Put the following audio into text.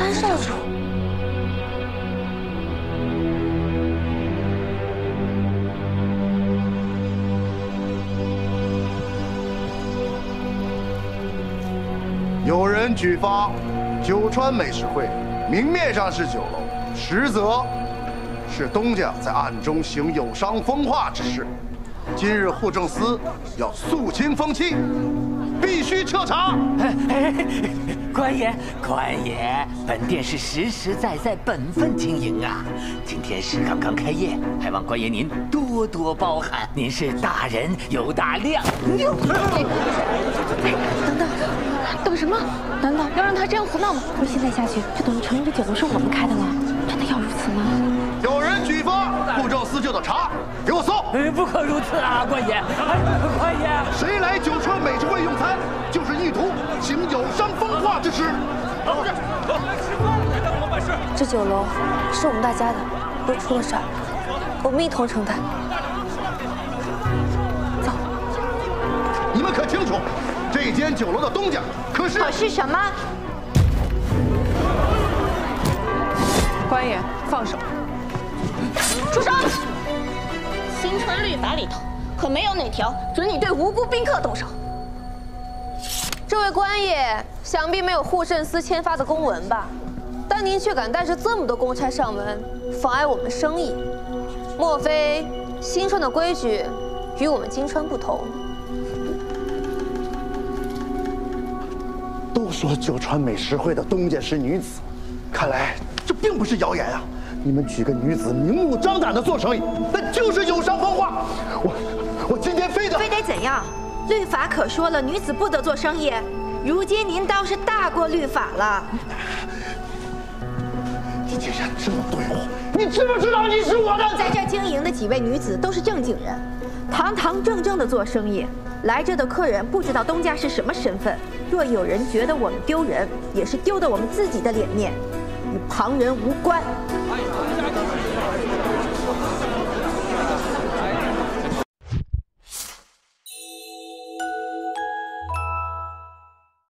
三少主有人举发九川美食会，明面上是酒楼，实则是东家在暗中行有伤风化之事，今日护政司要肃清风气，必须彻查。官爷，官爷，本店是实实在在本分经营啊。今天是刚刚开业，还望官爷您多多包涵。您是大人有大量。哎，等等，等什么？难道要让他这样胡闹吗？不是现在下去，就等于承认这酒楼是我们开的了。真的要如此吗？有人举发，户政司就得查，给我搜！不可如此啊，官爷！官爷，谁来九川美食会用餐，走，来吃饭，来帮我们办事。这酒楼是我们大家的，若出了事儿，我们一同承担。走。你们可清楚，这间酒楼的东家可是？可是什么？官爷，放手。住手！新春律法里头可没有哪条准你对无辜宾客动手。这位官爷想必没有护政司签发的公文吧？但您却敢带着这么多公差上门，妨碍我们生意，莫非新川的规矩与我们金川不同？都说九川美食会的东家是女子，看来这并不是谣言啊！你们几个女子明目张胆的做生意，那就是有伤风化。我我今天非得非得怎样？律法可说了，女子不得做生意。如今您倒是大过律法了。你竟然这么对我！你知不知道你是我的？在这经营的几位女子都是正经人，堂堂正正的做生意。来这的客人不知道东家是什么身份，若有人觉得我们丢人，也是丢的我们自己的脸面。与旁人无关。